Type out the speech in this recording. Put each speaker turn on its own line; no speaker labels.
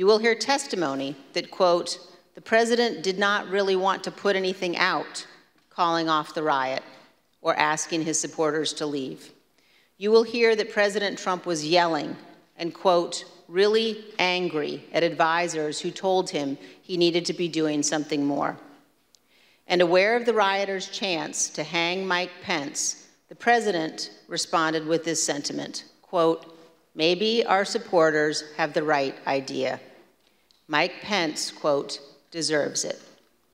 You will hear testimony that, quote, the president did not really want to put anything out, calling off the riot or asking his supporters to leave. You will hear that President Trump was yelling and, quote, really angry at advisors who told him he needed to be doing something more. And aware of the rioters' chants to hang Mike Pence, the president responded with this sentiment, quote, maybe our supporters have the right idea. Mike Pence, quote, deserves it.